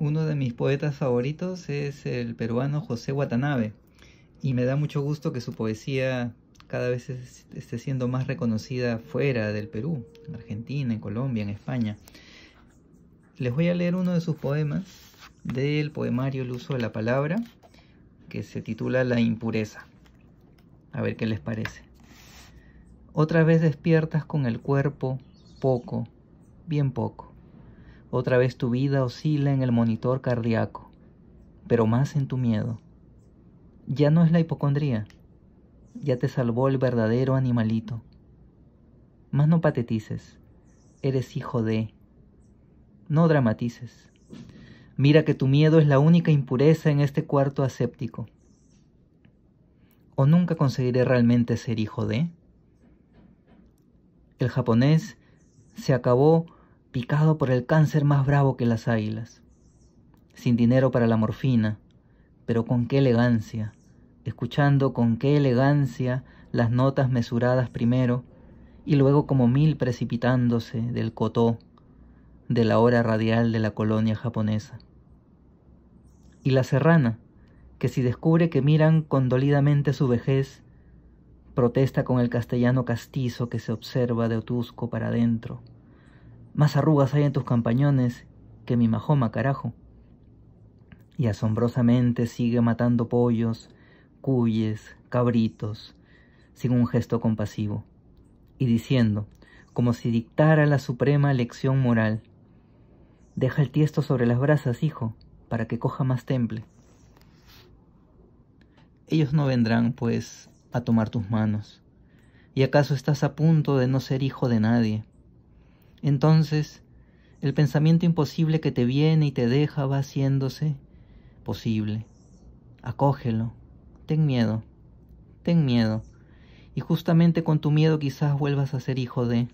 Uno de mis poetas favoritos es el peruano José Watanabe y me da mucho gusto que su poesía cada vez esté siendo más reconocida fuera del Perú, en Argentina, en Colombia, en España. Les voy a leer uno de sus poemas del poemario El uso de la palabra, que se titula La impureza. A ver qué les parece. Otra vez despiertas con el cuerpo poco, bien poco. Otra vez tu vida oscila en el monitor cardíaco, pero más en tu miedo. Ya no es la hipocondría, ya te salvó el verdadero animalito. Más no patetices, eres hijo de... No dramatices. Mira que tu miedo es la única impureza en este cuarto aséptico. ¿O nunca conseguiré realmente ser hijo de? El japonés se acabó picado por el cáncer más bravo que las águilas, sin dinero para la morfina, pero con qué elegancia, escuchando con qué elegancia las notas mesuradas primero y luego como mil precipitándose del cotó de la hora radial de la colonia japonesa. Y la serrana, que si descubre que miran condolidamente su vejez, protesta con el castellano castizo que se observa de Otusco para adentro. Más arrugas hay en tus campañones que mi majoma, carajo. Y asombrosamente sigue matando pollos, cuyes, cabritos, sin un gesto compasivo, y diciendo, como si dictara la suprema lección moral, Deja el tiesto sobre las brasas, hijo, para que coja más temple. Ellos no vendrán, pues, a tomar tus manos. ¿Y acaso estás a punto de no ser hijo de nadie? Entonces, el pensamiento imposible que te viene y te deja va haciéndose posible. Acógelo, ten miedo, ten miedo, y justamente con tu miedo quizás vuelvas a ser hijo de,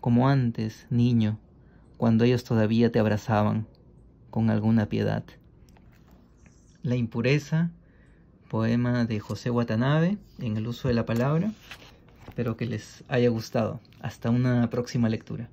como antes, niño, cuando ellos todavía te abrazaban con alguna piedad. La impureza, poema de José Watanabe en el uso de la palabra. Espero que les haya gustado. Hasta una próxima lectura.